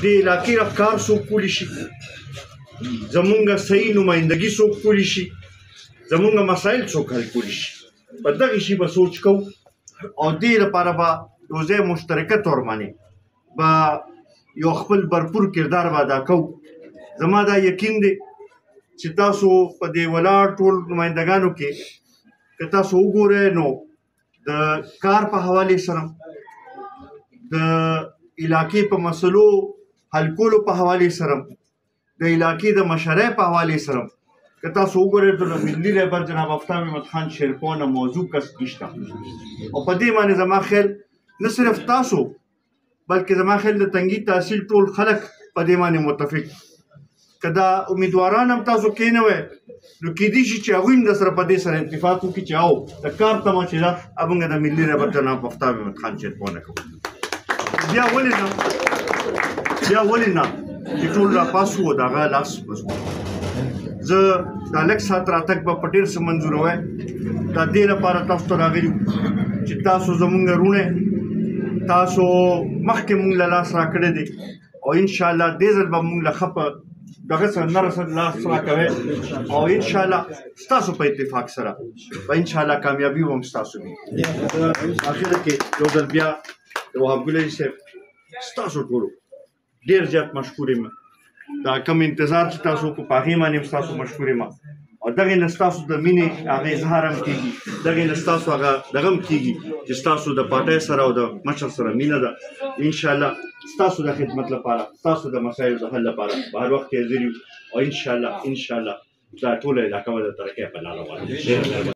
د علاقې افکار څوک کولی شي زمونږ صحیح نمایندګي څوک کولی شي زمونږ مسایل څوک حل کولی شي په دغه شي به سوچ کوو او دې لپاره به یو ځای مشترکه تور باندې به یو خپل برپور کردار به ادا کوو زما دا یقین دی چې تاسو په دې ولاړ ټول نمایندګانو کې که تاسو وګورئ نو د کار په حواله سره د علاقې په مسلو حل کولو په حواله سره د علاقې د مشرۍ په حواله سره که تاسو وګورئ د ملي رهبر جناب افتاب احمد خان شیرپونه موضوع کس نشته او په دې باندې زما خیال نه صرف تاسو بلکې زما خیال د تنګي تحصیل ټول خلک په دې باندې متفق که دا امیدواران هم تاسو کېنوئ نو کېدی شي چې هغوی هم د سره په دې سره اتفاق وکړي چې او د کار تمه چې ده موږ د ملي رهبر جناب مختار محمد خان چیرپونه کوو بیا ولې نه بیا ولې نه چې ټول را پاسو او دغه لاس وځو زه د الک سات راتک په پټیر سم منځوروي دا دې لپاره تاسو ته راغلی چې تاسو زمونږ رونه تاسو مخکې مونږ له لاس راکړې دي او ان شاء الله دې ځل به مونږ له خپه دغه سره نه رسد لاس راکوي او ان شاء الله تاسو په اتفاق سره به ان شاء الله کامیابی وم تاسو به اخر کې یو ځل بیا د وهاب ګلې صاحب تاسو ټول ډیر زیات مشکور یم دا کم انتظار چې تاسو کو پاغې باندې تاسو مشکور یم او دغه نستاسو د مینې هغه اظهار هم کیږي دغه نستاسو هغه دغه هم کیږي چې تاسو د پټه سره او د مشر سره مینه ده ان شاء الله تاسو د خدمت لپاره تاسو د مسایلو د حل لپاره په هر وخت کې حاضر یو او ان شاء الله ان شاء الله دا ټول علاقه ول ترکه په لاله وایي